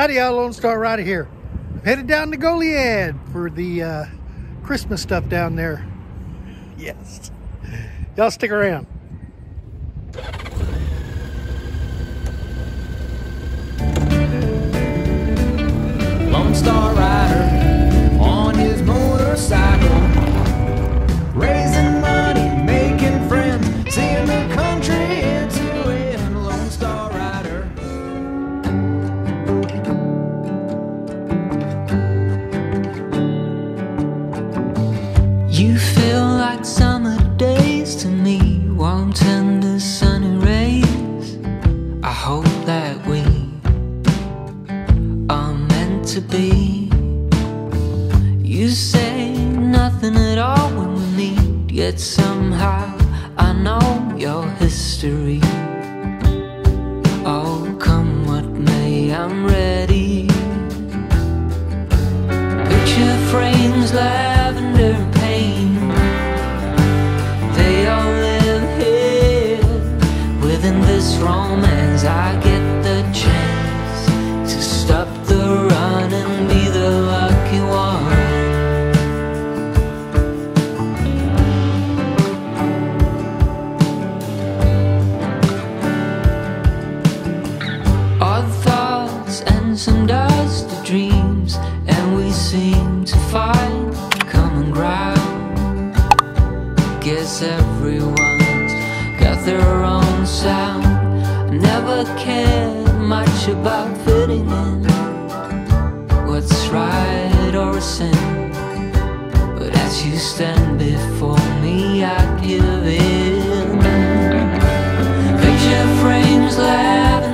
Howdy, y'all. Lone Star Rider here. I'm headed down to Goliad for the uh, Christmas stuff down there. Yes. Y'all stick around. Lone Star Rider on his motorcycle, to be. You say nothing at all when we meet, yet somehow I know your history. Oh, come what may, I'm ready. Picture frames, lavender pain. They all live here within this romance. I get find common ground. Guess everyone's got their own sound. I never cared much about fitting in. What's right or a sin? But as you stand before me, I give in. Picture frames, lavender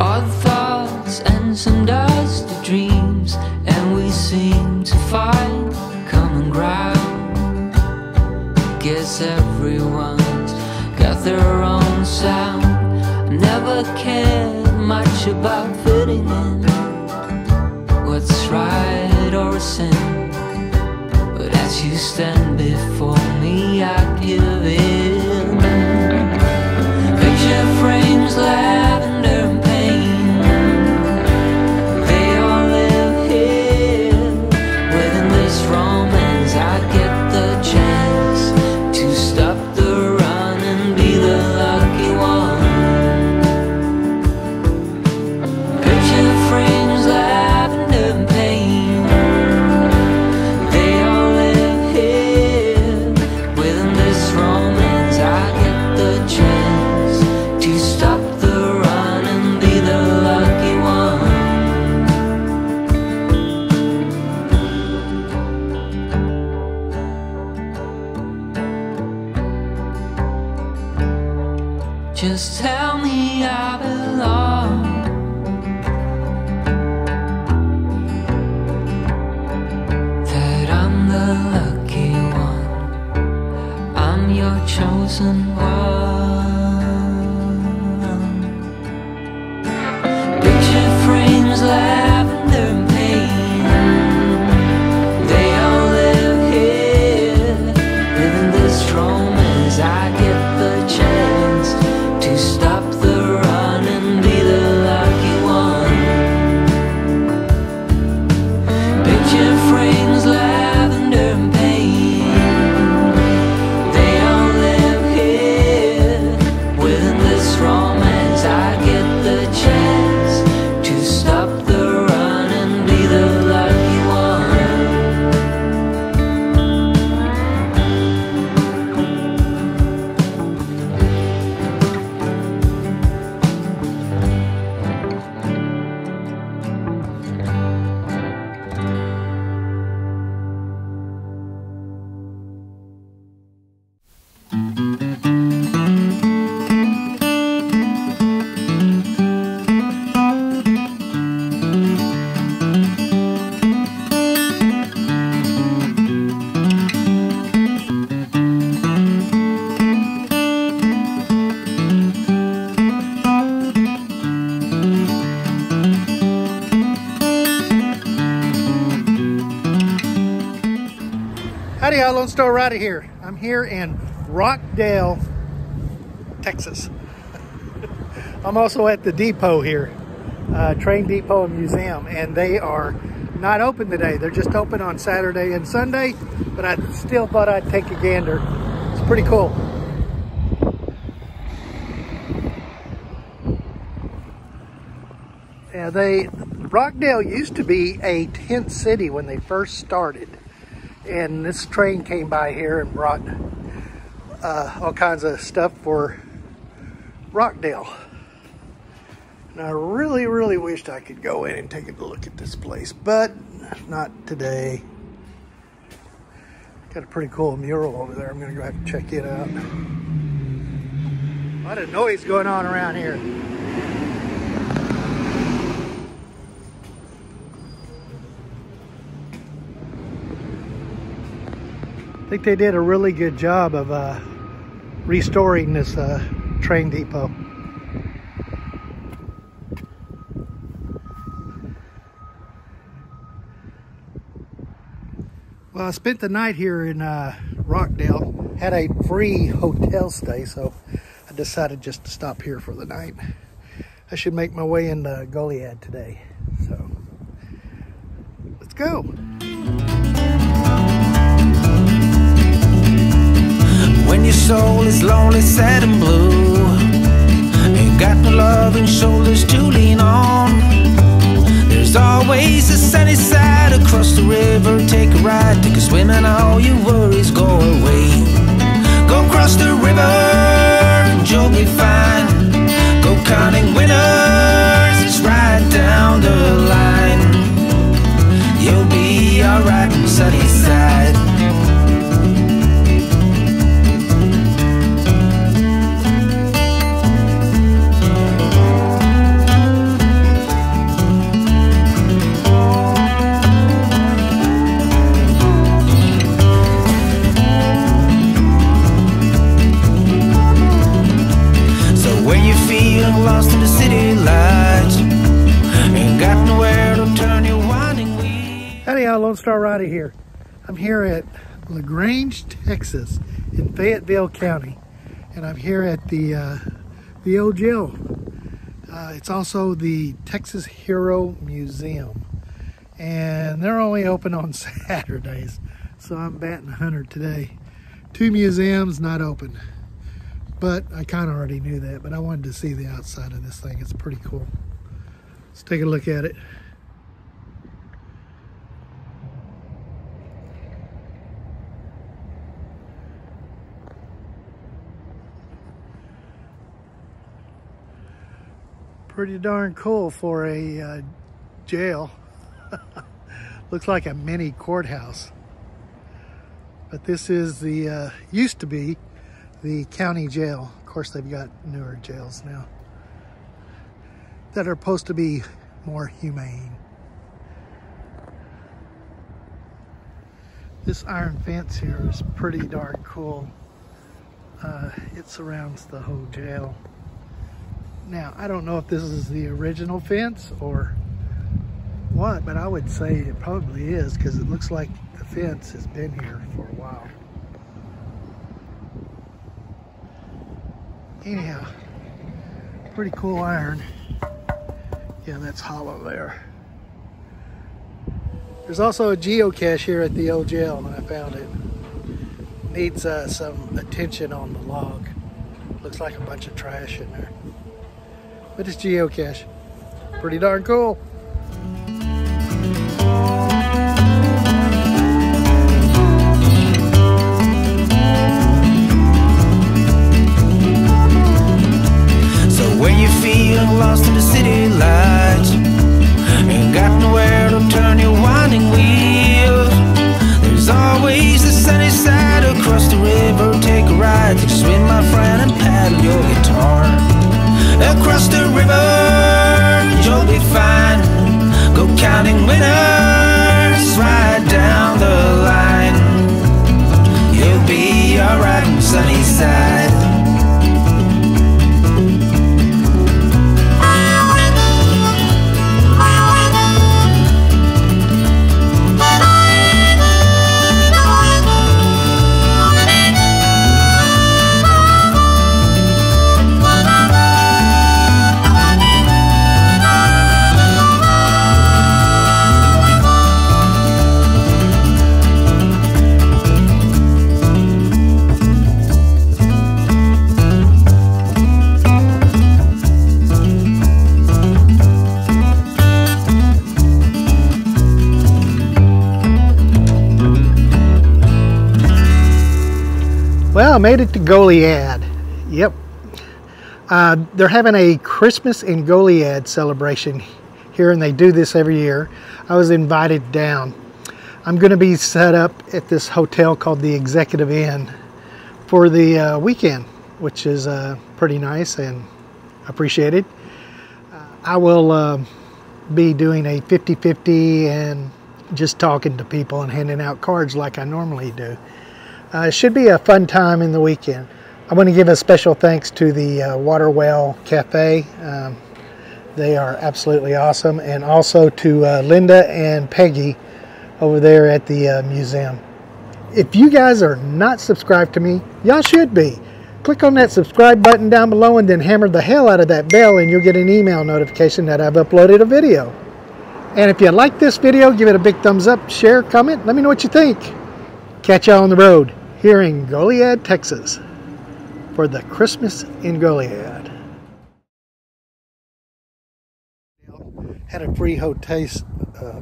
Odd thoughts and some dusty dreams, and we seem to find common ground. Guess everyone's got their own sound. I never cared much about fitting in. What's right or a sin? But as you stand before me, I give in. Picture frames, lavender your Lone Rider here. I'm here in Rockdale, Texas. I'm also at the depot here, uh, Train Depot and Museum, and they are not open today. They're just open on Saturday and Sunday, but I still thought I'd take a gander. It's pretty cool. Yeah, they Rockdale used to be a tent city when they first started and this train came by here and brought uh, all kinds of stuff for Rockdale. And I really, really wished I could go in and take a look at this place, but not today. Got a pretty cool mural over there. I'm gonna go have to check it out. A lot of noise going on around here. I think they did a really good job of uh, restoring this uh, train depot. Well, I spent the night here in uh, Rockdale, had a free hotel stay, so I decided just to stop here for the night. I should make my way into Goliad today, so let's go. When your soul is lonely, sad and blue. Ain't got no love and shoulders to lean on. There's always a sunny side across the river. Take a ride, take a swim and all your worries Lone Star Rider here. I'm here at LaGrange, Texas, in Fayetteville County, and I'm here at the uh, the old jail. Uh, it's also the Texas Hero Museum, and they're only open on Saturdays, so I'm batting 100 today. Two museums not open, but I kind of already knew that. But I wanted to see the outside of this thing. It's pretty cool. Let's take a look at it. Pretty darn cool for a uh, jail. Looks like a mini courthouse. But this is the, uh, used to be the county jail. Of course, they've got newer jails now that are supposed to be more humane. This iron fence here is pretty darn cool. Uh, it surrounds the whole jail. Now, I don't know if this is the original fence or what, but I would say it probably is because it looks like the fence has been here for a while. Anyhow, pretty cool iron. Yeah, that's hollow there. There's also a geocache here at the old jail, and I found it. Needs uh, some attention on the log. Looks like a bunch of trash in there but it's geocache. Pretty darn cool. So when you feel lost in the city lights, ain't got nowhere Well, made it to Goliad. Yep. Uh, they're having a Christmas in Goliad celebration here, and they do this every year. I was invited down. I'm going to be set up at this hotel called the Executive Inn for the uh, weekend, which is uh, pretty nice and appreciated. Uh, I will uh, be doing a 50 50 and just talking to people and handing out cards like I normally do. Uh, it should be a fun time in the weekend. I want to give a special thanks to the uh, Waterwell Cafe. Um, they are absolutely awesome. And also to uh, Linda and Peggy over there at the uh, museum. If you guys are not subscribed to me, y'all should be. Click on that subscribe button down below and then hammer the hell out of that bell and you'll get an email notification that I've uploaded a video. And if you like this video, give it a big thumbs up, share, comment, let me know what you think. Catch y'all on the road here in Goliad, Texas for the Christmas in Goliad. Had a free hotel. Uh,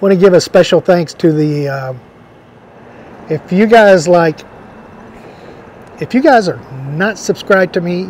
Want to give a special thanks to the. Uh, if you guys like, if you guys are not subscribed to me